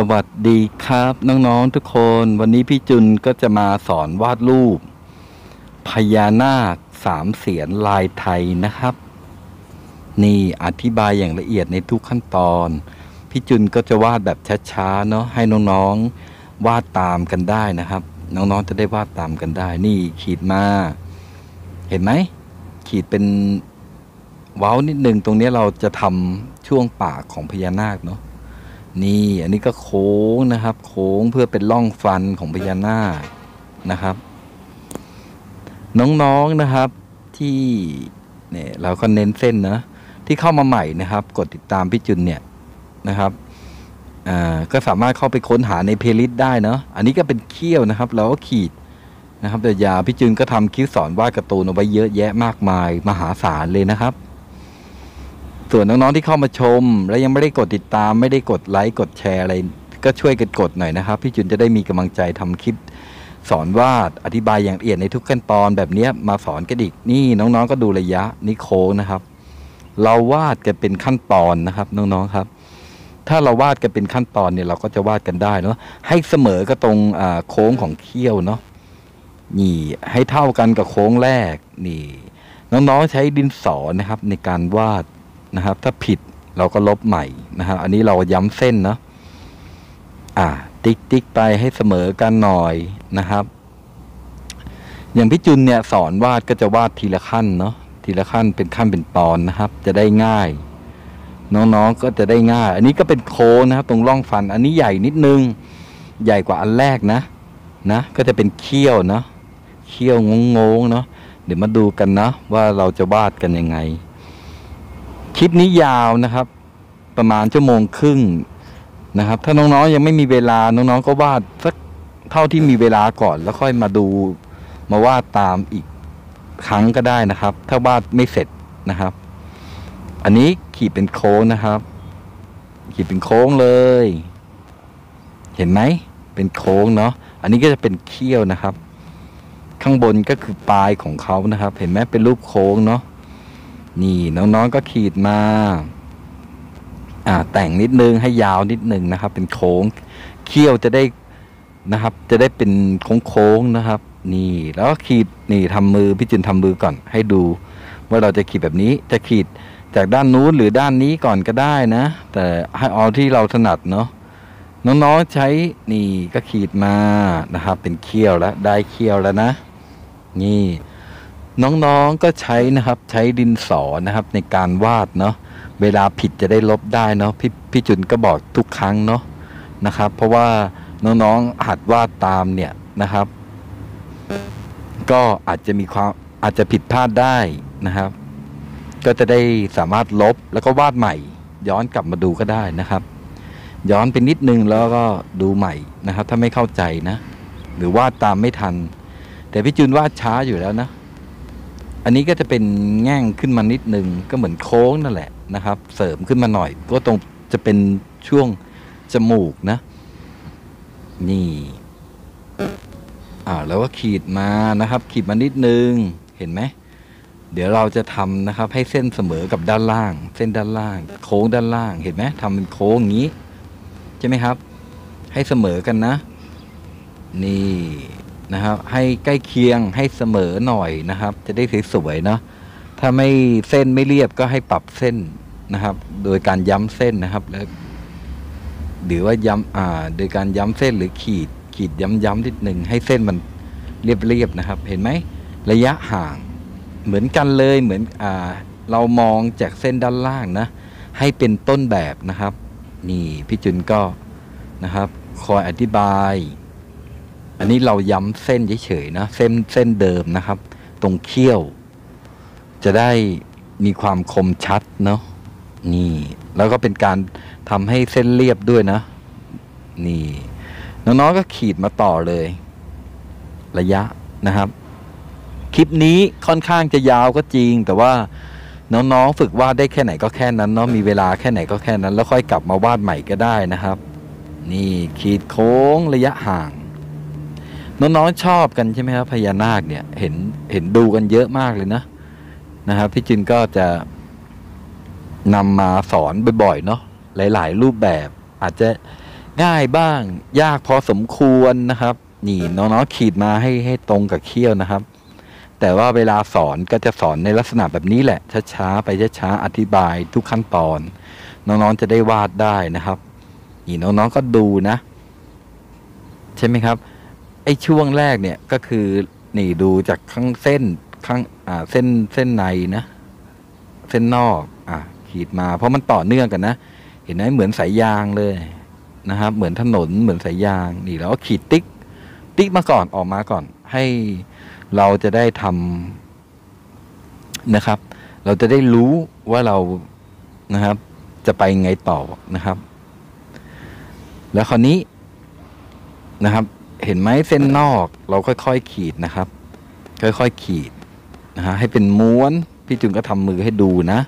สวัสดีครับ น้อง ๆ ทุกคน วันนี้พี่จุนก็จะมาสอนวาดรูป พญานาคสามเสียนลายไทยนะครับ นี่อธิบายอย่างละเอียดในทุกขั้นตอน พี่จุนก็จะวาดแบบช้าๆเนาะให้น้องๆวาดตามกันได้นะครับ น้องๆจะได้วาดตามกันได้ นี่ขีดมา เห็นไหมขีดเป็นเว้านิดนึงตรงนี้เราจะทำช่วงปากของพญานาคเนาะ นี่อันนี้ก็โค้งนะครับ โค้งเพื่อเป็นร่องฟันของพญานาคนะครับ น้องๆนะครับที่เนี่ยเราก็เน้นเส้นนะที่เข้ามาใหม่นะครับ กดติดตามพี่จุนเนี่ยนะครับก็สามารถเข้าไปค้นหาใน playlist ได้เนาะอันนี้ก็เป็นเขี้ยวนะครับเราก็ขีดนะครับแต่ยาพี่จุนก็ทำคลิปสอนวาดการ์ตูนเอาไว้เยอะแยะมากมาย มหาศาลเลยนะครับ ส่วนน้องๆที่เข้ามาชม แล้วยังไม่ได้กดติดตาม ไม่ได้กดไลค์กดแชร์อะไร ก็ช่วยกันกดหน่อยนะครับ พี่จุนจะได้มีกำลังใจทำคลิป สอนวาดอธิบายอย่างละเอียดในทุกขั้นตอนแบบเนี้มาสอนกันอีกนี่น้องๆ ก็ดูระยะนี่โค้งนะครับ เราวาดกันเป็นขั้นตอนนะครับน้องๆครับ ถ้าเราวาดกันเป็นขั้นตอนเนี่ยเราก็จะวาดกันได้เนาะให้เสมอก็ตรงอ่าโค้งของเขี้ยวเนาะนี่ให้เท่ากันกับโค้งแรกนี่ น้องๆใช้ดินสอนะครับ ในการวาด นะครับ ถ้าผิดเราก็ลบใหม่นะครับอันนี้เราย้ำเส้นเนาะอ่า ติ๊กติ๊กไปให้เสมอกันหน่อยนะครับ อย่างพี่จุนเนี่ยสอนวาดก็จะวาดทีละขั้นเนาะทีละขั้นเป็นขั้นเป็นตอนนะครับ จะได้ง่าย น้องๆก็จะได้ง่าย อันนี้ก็เป็นโค้งนะครับ ตรงร่องฟัน อันนี้ใหญ่นิดนึง ใหญ่กว่าอันแรกนะนะก็จะเป็นเขี้ยวเนาะเขี้ยวงงๆเนาะเดี๋ยวมาดูกันนะว่าเราจะวาดกันยังไง คลิปนี้ยาวนะครับ ประมาณชั่วโมงครึ่งนะครับ ถ้าน้องๆยังไม่มีเวลาน้องๆก็วาดสักเท่าที่มีเวลาก่อน แล้วค่อยมาดูมาวาดตามอีกครั้งก็ได้นะครับ ถ้าวาดไม่เสร็จนะครับ อันนี้ขีดเป็นโค้งนะครับ ขีดเป็นโค้งเลย เห็นไหมเป็นโค้งเนาะอันนี้ก็จะเป็นเขี้ยวนะครับ ข้างบนก็คือปลายของเขานะครับ เห็นไหมเป็นรูปโค้งเนาะ นี่น้องๆก็ขีดมาอ่าแต่งนิดนึงให้ยาวนิดนึงนะครับ เป็นโค้งเขี้ยวจะได้นะครับ จะได้เป็นโค้งๆนะครับ นี่แล้วขีดนี่ทำมือพี่จินทำมือก่อนให้ดู ว่าเราจะขีดแบบนี้จะขีดจากด้านนู้นหรือด้านนี้ก่อนก็ได้นะ แต่ให้เอาที่เราถนัดเนาะน้องๆใช้นี่ก็ขีดมานะครับ เป็นเขี้ยวแล้วได้เขี้ยวแล้วนะ นี่ น้องๆก็ใช้นะครับใช้ดินสอนะครับในการวาดเนาะเวลาผิดจะได้ลบได้เนาะพี่พี่จุนก็บอกทุกครั้งเนาะนะครับ เพราะว่าน้องๆหัดวาดตามเนี่ยนะครับ ก็อาจจะมีความอาจจะผิดพลาดได้นะครับ ก็จะได้สามารถลบแล้วก็วาดใหม่ ย้อนกลับมาดูก็ได้นะครับ ย้อนไปนิดนึงแล้วก็ดูใหม่นะครับ ถ้าไม่เข้าใจนะ หรือวาดตามไม่ทัน แต่พี่จุนวาดช้าอยู่แล้วนะ อันนี้ก็จะเป็นแง่งขึ้นมานิดนึงก็เหมือนโค้งนั่นแหละนะครับ เสริมขึ้นมาหน่อย ก็ตรงจะเป็นช่วงจมูกนะ นี่อ่าแล้วก็ขีดมานะครับ ขีดมานิดนึงเห็นไหมเดี๋ยวเราจะทำนะครับ ให้เส้นเสมอกับด้านล่าง เส้นด้านล่าง โค้งด้านล่างเห็นไหมทำเป็นโค้งอย่างนี้ใช่ไหมครับ ให้เสมอกันนะ นี่ นะครับให้ใกล้เคียงให้เสมอหน่อยนะครับ จะได้สวยๆเนาะถ้าไม่เส้นไม่เรียบก็ให้ปรับเส้นนะครับ โดยการย้ำเส้นนะครับแล้วหรือว่าย้ำอ่าโดยการย้ำเส้นหรือขีดขีดย้ำๆนิดหนึ่งให้เส้นมันเรียบๆนะครับ เห็นไหมระยะห่างเหมือนกันเลยเหมือนอ่าเรามองจากเส้นด้านล่างนะ ให้เป็นต้นแบบนะครับ นี่พี่จุนก็นะครับ คอยอธิบาย อันนี้เราย้ำเส้นเฉยๆนะเส้นเส้นเดิมนะครับ ตรงเขี้ยว จะได้มีความคมชัดเนาะนี่ แล้วก็เป็นการทำให้เส้นเรียบด้วยนะ นี่น้องๆก็ขีดมาต่อเลย ระยะนะครับ คลิปนี้ค่อนข้างจะยาวก็จริง แต่ว่าน้องๆฝึกวาดได้แค่ไหนก็แค่นั้นเนาะมีเวลาแค่ไหนก็แค่นั้น แล้วค่อยกลับมาวาดใหม่ก็ได้นะครับ นี่ขีดโค้งระยะห่าง น้องๆชอบกันใช่ไหมครับพญานาคเนี่ยเห็นเห็นดูกันเยอะมากเลยนะนะครับพี่จินก็จะนำมาสอนบ่อยๆเนาะหลาย ๆ รูปแบบอาจจะง่ายบ้าง ยากพอสมควรนะครับ นี่น้องๆขีดมาให้ให้ตรงกับเขี้ยวนะครับ แต่ว่าเวลาสอนก็จะสอนในลักษณะแบบนี้แหละช้าๆไปช้าๆอธิบายทุกขั้นตอน น้องๆจะได้วาดได้นะครับนี่น้องๆก็ดูนะ ใช่ไหมครับ ไอ้ช่วงแรกเนี่ยก็คือนี่ดูจากข้างเส้นข้างอ่าเส้นเส้นในนะ เส้นนอกอะขีดมาเพราะมันต่อเนื่องกันนะ เห็นไหมเหมือนสายยางเลยนะครับ เหมือนถนนเหมือนสายยางนี่แล้วก็ขีดติ๊ก ติ๊กมาก่อนออกมาก่อน ให้เราจะได้ทำนะครับ เราจะได้รู้ว่าเรานะครับ จะไปไงต่อนะครับ แล้วคราวนี้นะครับ เห็นไหมเส้นนอกเราค่อยๆขีดนะครับ ค่อยๆขีดนะฮะให้เป็นม้วน พี่จุนก็ทำมือให้ดูนะ